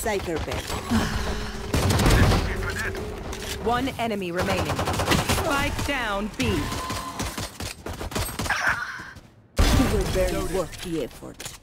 Psyker bed. One enemy remaining. Spike down B. You will barely worth the effort.